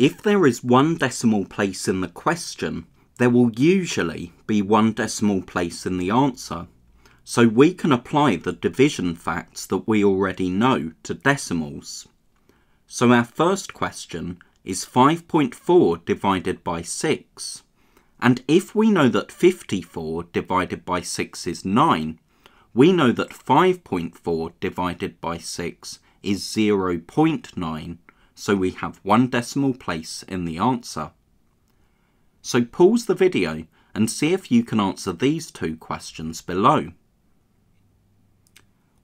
If there is one decimal place in the question, there will usually be one decimal place in the answer. So we can apply the division facts that we already know to decimals. So our first question is 5.4 divided by 6. And if we know that 54 divided by 6 is 9, we know that 5.4 divided by 6 is 0.9, so we have one decimal place in the answer. So pause the video and see if you can answer these two questions below.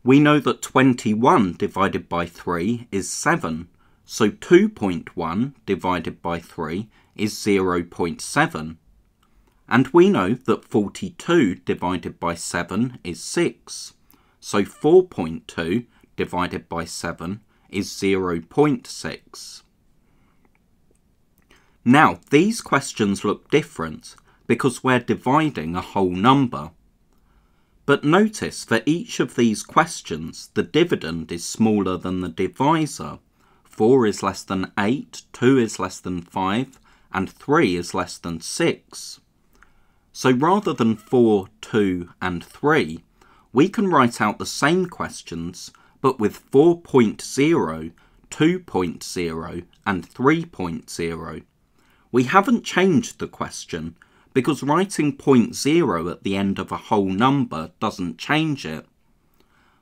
We know that 21 divided by 3 is 7, so 2.1 divided by 3 is 0.7. And we know that 42 divided by 7 is 6. So 4.2 divided by 7 is 0.6. Now, these questions look different because we're dividing a whole number. But notice for each of these questions, the dividend is smaller than the divisor. 4 is less than 8, 2 is less than 5, and 3 is less than 6. So rather than 4, 2 and 3, we can write out the same questions but with 4.0, 2.0 and 3.0. We haven't changed the question because writing point 0 at the end of a whole number doesn't change it.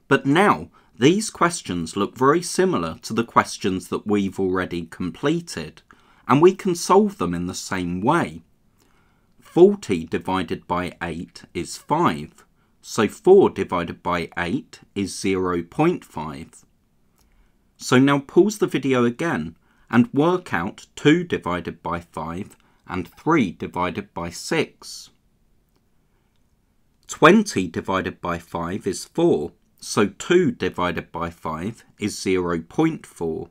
But now, these questions look very similar to the questions that we've already completed, and we can solve them in the same way. 40 divided by 8 is 5, so 4 divided by 8 is 0.5. So now pause the video again and work out 2 divided by 5 and 3 divided by 6. 20 divided by 5 is 4, so 2 divided by 5 is 0.4.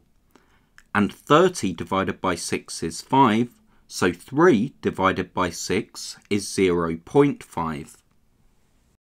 And 30 divided by 6 is 5, so 3 divided by 6 is 0.5.